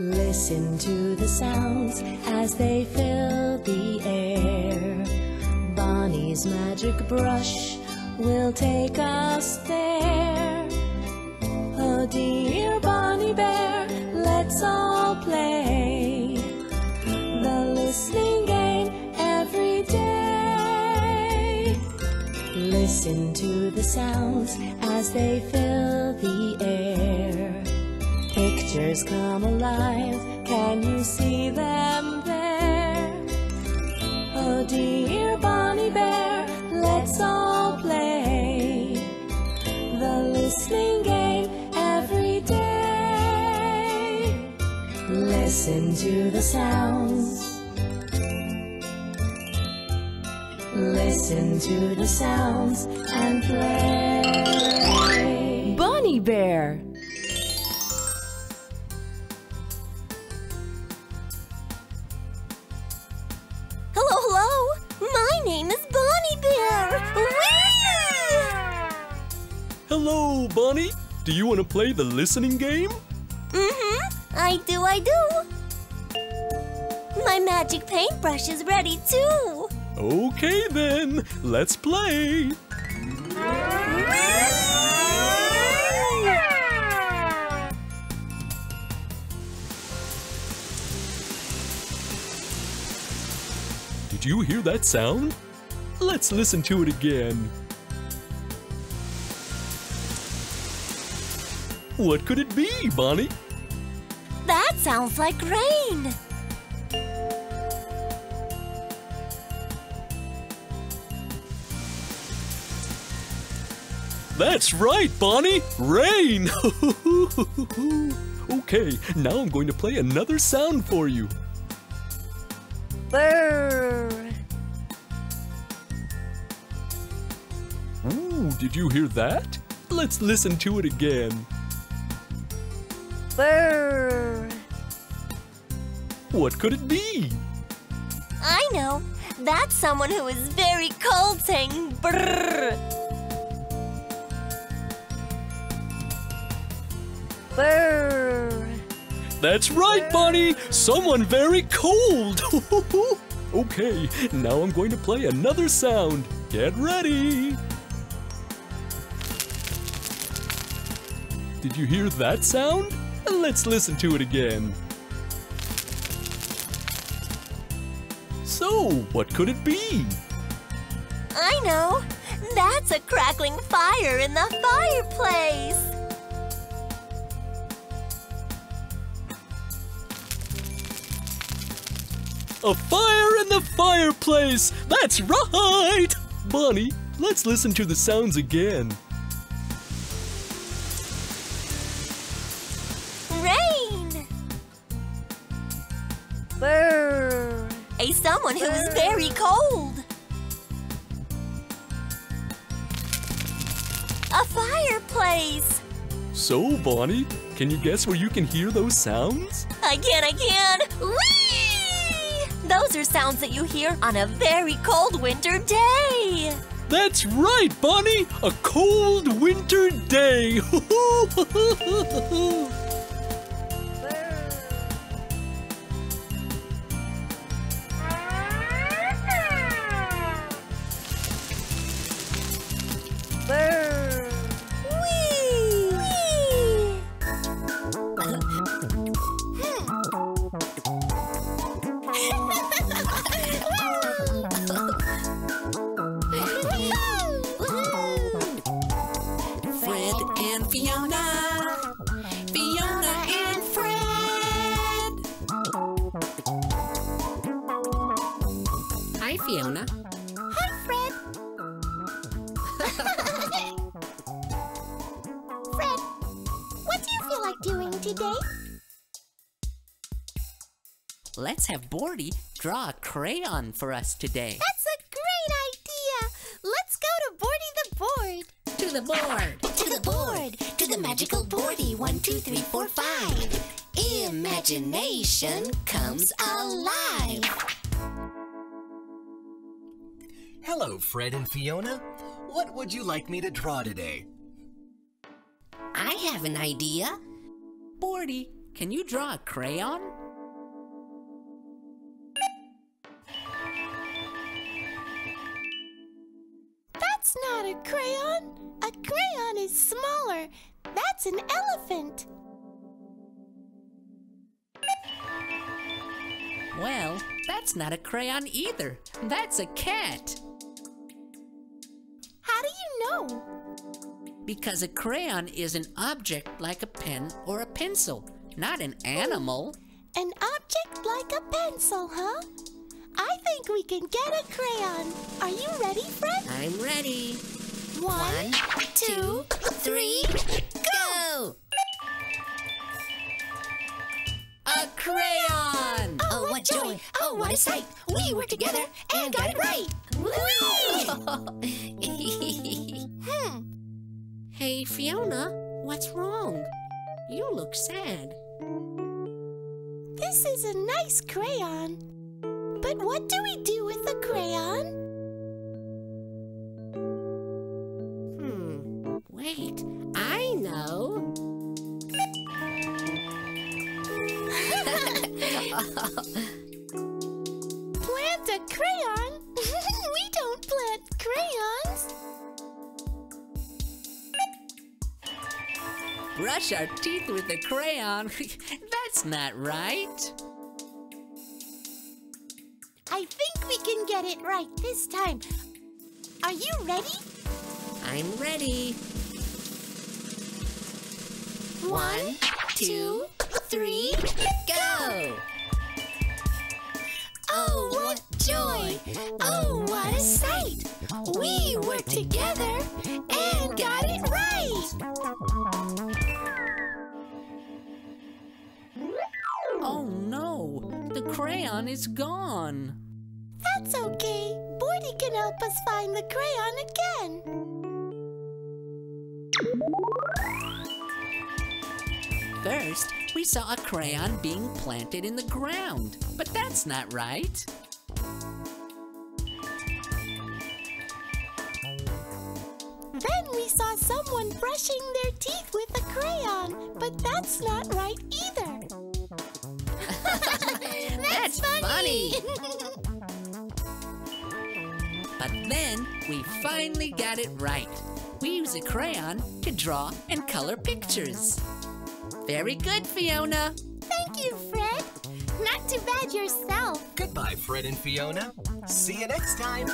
Listen to the sounds as they fill the air. Bonnie's magic brush will take Listen to the sounds as they fill the air. Pictures come alive, can you see them there? Oh dear Bonnie Bear, let's all play the listening game every day. Listen to the sounds. Listen to the sounds and play. Bonnie Bear. Hello, hello. My name is Bonnie Bear. Whee! Hello, Bonnie. Do you want to play the listening game? Mm-hmm. I do, I do. My magic paintbrush is ready too. Okay, then. Let's play. Did you hear that sound? Let's listen to it again. What could it be, Bonnie? That sounds like rain. That's right, Bonnie! Rain! okay, now I'm going to play another sound for you. Brr. Ooh, did you hear that? Let's listen to it again. Brr. What could it be? I know. That's someone who is very cold saying brr. Brr. That's right, Bonnie! Someone very cold! okay, now I'm going to play another sound. Get ready! Did you hear that sound? Let's listen to it again. So, what could it be? I know. That's a crackling fire in the fireplace. A fire in the fireplace! That's right! Bonnie, let's listen to the sounds again. Rain. Brr. A someone who is very cold. A fireplace. So, Bonnie, can you guess where you can hear those sounds? I can, I can. Whee! Those are sounds that you hear on a very cold winter day. That's right, Bonnie! A cold winter day! let's have Bordy draw a crayon for us today. That's a great idea! Let's go to Bordy the Board. To the board! To the board! To the magical Bordy! One, two, three, four, five. Imagination comes alive! Hello, Fred and Fiona. What would you like me to draw today? I have an idea. Bordy, can you draw a crayon? A crayon. A crayon is smaller. That's an elephant. Well, that's not a crayon either. That's a cat. How do you know? Because a crayon is an object like a pen or a pencil, not an animal. An object like a pencil, huh? I think we can get a crayon. Are you ready, Fred? I'm ready. One, two, three, Go! A crayon! Oh, what joy! Oh, what a sight! We were together wait, I know. Plant a crayon? we don't plant crayons. Brush our teeth with a crayon. That's not right. I think we can get it right this time. Are you ready? I'm ready. One, two, three, Go! Oh, what joy! Oh, what a sight! We worked together and got it right! Oh no, the crayon is gone. That's okay. Bordy can help us find the crayon again. First, we saw a crayon being planted in the ground, but that's not right. Then we saw someone brushing their teeth with a crayon, but that's not right either. That's funny. But then we finally got it right. We use a crayon to draw and color pictures. Very good, Fiona. Thank you, Fred. Not too bad yourself. Goodbye, Fred and Fiona. See you next time.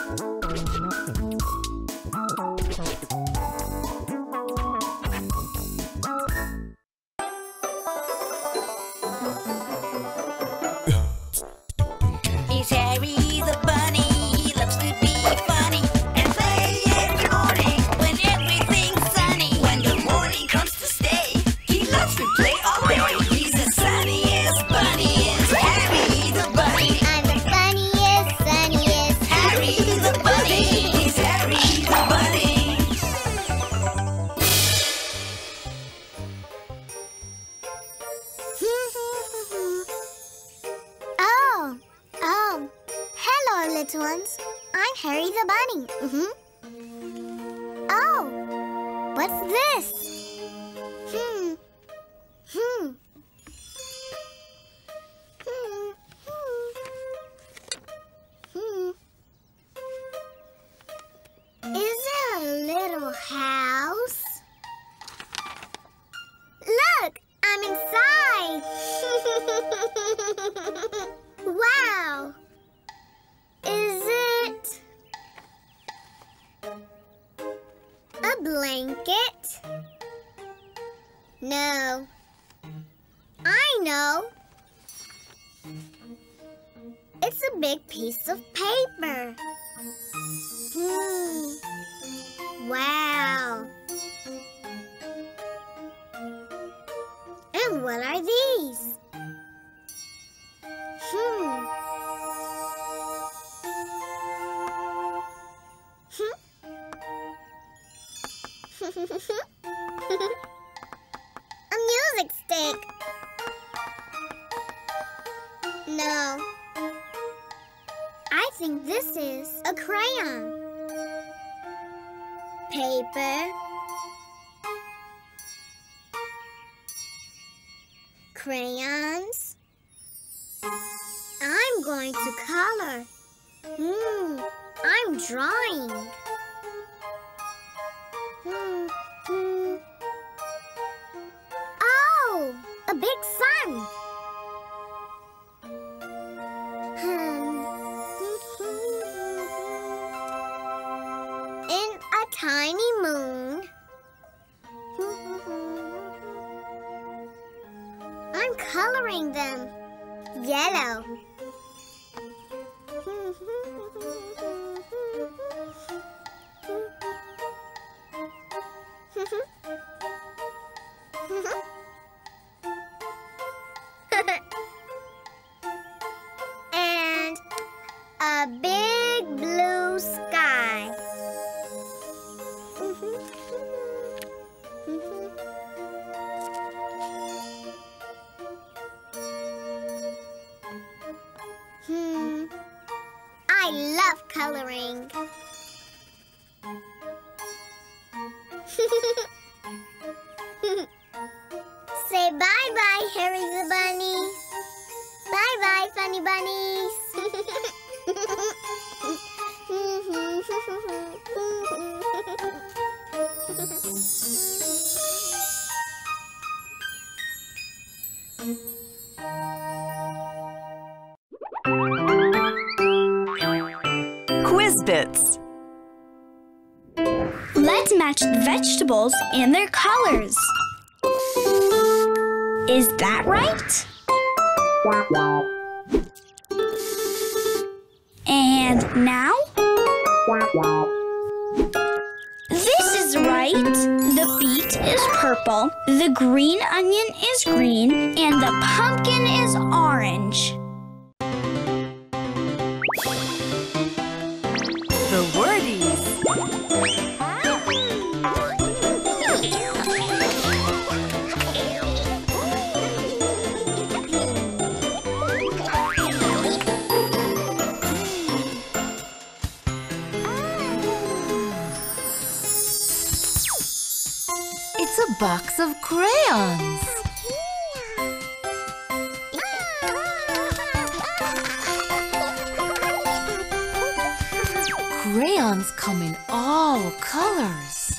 It's a big piece of paper. Hmm. Wow. This is a crayon. Paper. Crayons. I'm going to color. Hmm, I'm drawing. Hmm. Tiny moon. I'm coloring them. Yellow. Quiz Bits. Let's match the vegetables and their colors. Is that right? And now? Beet is purple, the green onion is green, and the pumpkin is orange. Box of crayons. Crayons come in all colors.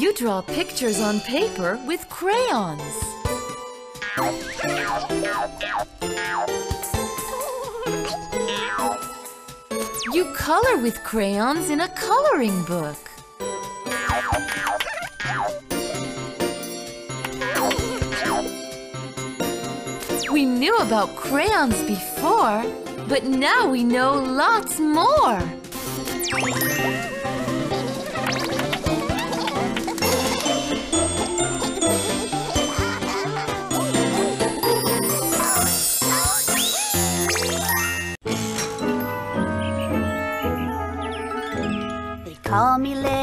You draw pictures on paper with crayons. You color with crayons in a coloring book. We knew about crayons before, but now we know lots more.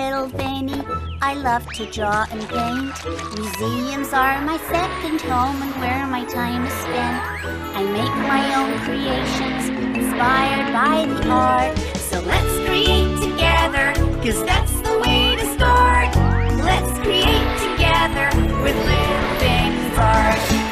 little veiny. I love to draw and paint. Museums are my second home and where my time is spent. I make my own creations inspired by the art. So let's create together, cause that's the way to start. Let's create together with little art.